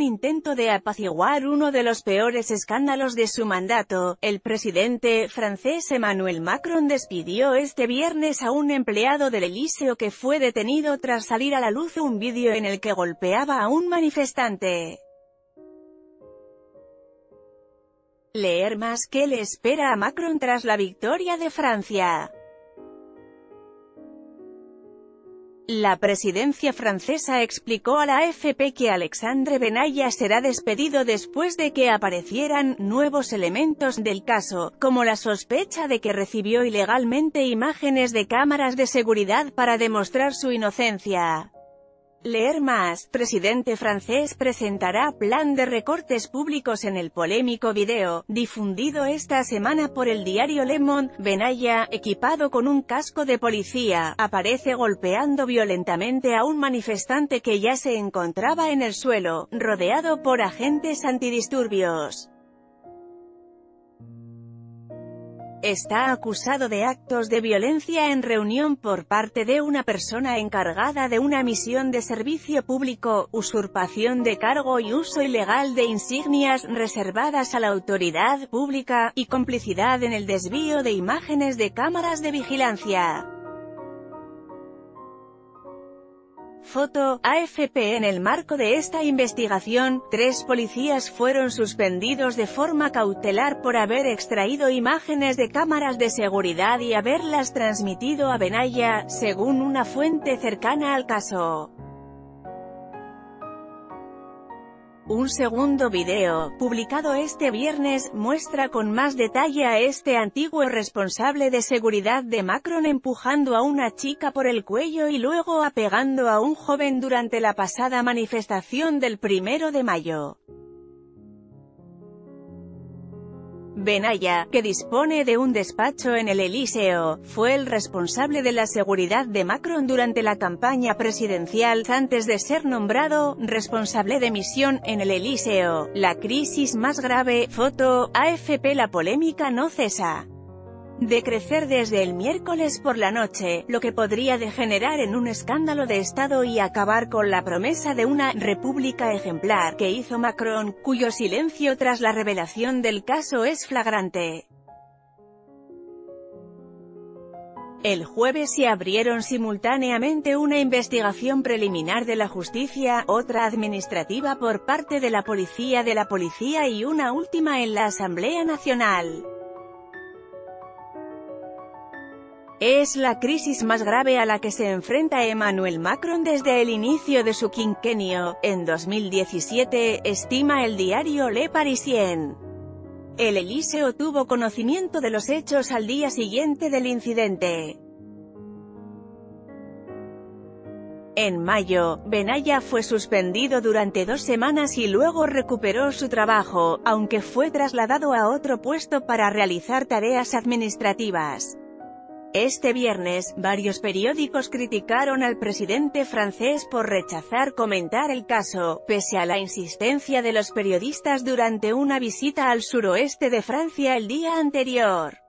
intento de apaciguar uno de los peores escándalos de su mandato, el presidente francés Emmanuel Macron despidió este viernes a un empleado del Elíseo que fue detenido tras salir a la luz un vídeo en el que golpeaba a un manifestante. Leer más que le espera a Macron tras la victoria de Francia. La presidencia francesa explicó a la AFP que Alexandre Benalla será despedido después de que aparecieran nuevos elementos del caso, como la sospecha de que recibió ilegalmente imágenes de cámaras de seguridad para demostrar su inocencia. Leer más, presidente francés presentará plan de recortes públicos en el polémico video, difundido esta semana por el diario Le Monde, Benalla, equipado con un casco de policía, aparece golpeando violentamente a un manifestante que ya se encontraba en el suelo, rodeado por agentes antidisturbios. Está acusado de actos de violencia en reunión por parte de una persona encargada de una misión de servicio público, usurpación de cargo y uso ilegal de insignias reservadas a la autoridad pública, y complicidad en el desvío de imágenes de cámaras de vigilancia. Foto, AFP En el marco de esta investigación, tres policías fueron suspendidos de forma cautelar por haber extraído imágenes de cámaras de seguridad y haberlas transmitido a Benaya, según una fuente cercana al caso. Un segundo video, publicado este viernes, muestra con más detalle a este antiguo responsable de seguridad de Macron empujando a una chica por el cuello y luego apegando a un joven durante la pasada manifestación del primero de mayo. Benaya, que dispone de un despacho en el Elíseo, fue el responsable de la seguridad de Macron durante la campaña presidencial, antes de ser nombrado responsable de misión en el Elíseo. La crisis más grave, foto, AFP La polémica no cesa de crecer desde el miércoles por la noche, lo que podría degenerar en un escándalo de Estado y acabar con la promesa de una «república ejemplar» que hizo Macron, cuyo silencio tras la revelación del caso es flagrante. El jueves se abrieron simultáneamente una investigación preliminar de la justicia, otra administrativa por parte de la policía de la policía y una última en la Asamblea Nacional. Es la crisis más grave a la que se enfrenta Emmanuel Macron desde el inicio de su quinquenio, en 2017, estima el diario Le Parisien. El Elíseo tuvo conocimiento de los hechos al día siguiente del incidente. En mayo, Benaya fue suspendido durante dos semanas y luego recuperó su trabajo, aunque fue trasladado a otro puesto para realizar tareas administrativas. Este viernes, varios periódicos criticaron al presidente francés por rechazar comentar el caso, pese a la insistencia de los periodistas durante una visita al suroeste de Francia el día anterior.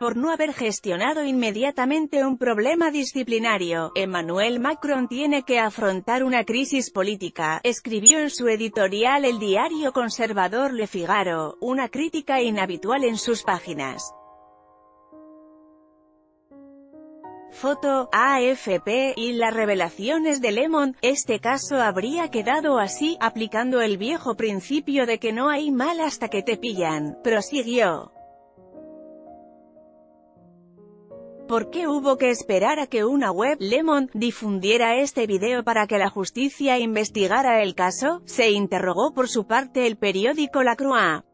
Por no haber gestionado inmediatamente un problema disciplinario, Emmanuel Macron tiene que afrontar una crisis política, escribió en su editorial el diario conservador Le Figaro, una crítica inhabitual en sus páginas. Foto, AFP, y las revelaciones de Lemon, este caso habría quedado así, aplicando el viejo principio de que no hay mal hasta que te pillan, prosiguió. ¿Por qué hubo que esperar a que una web, Lemon, difundiera este video para que la justicia investigara el caso? Se interrogó por su parte el periódico La Croix.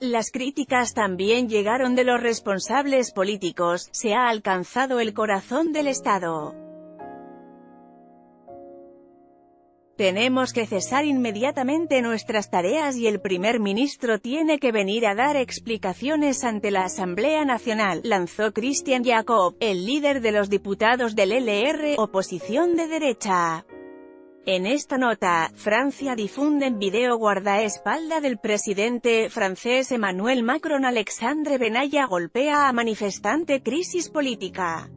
Las críticas también llegaron de los responsables políticos, se ha alcanzado el corazón del Estado. Tenemos que cesar inmediatamente nuestras tareas y el primer ministro tiene que venir a dar explicaciones ante la Asamblea Nacional, lanzó Christian Jacob, el líder de los diputados del LR, oposición de derecha. En esta nota, Francia difunde en video guardaespalda del presidente francés Emmanuel Macron Alexandre Benalla golpea a manifestante crisis política.